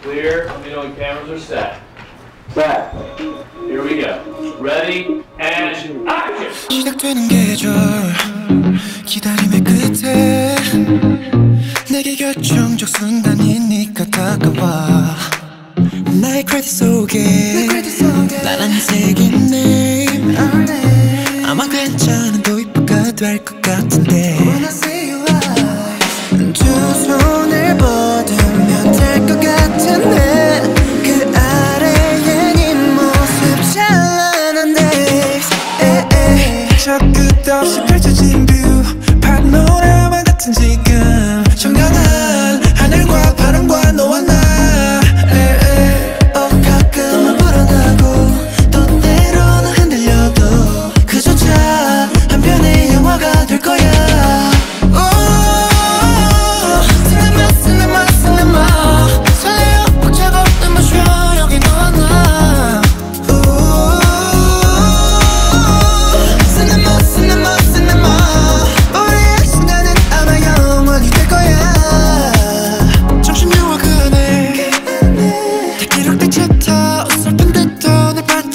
Clear. Let me know when cameras are set. Set. Here we go. Ready and action. 시작되는 계절 기다림의 끝에 내게 결정적 순간이 니가 다가와 나의 크레딧 속에 나란히 새긴 name 아마 괜찮은 도입부가 될 것 같은데 펼쳐진 뷰. 파노라마 같은 지금.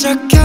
시작해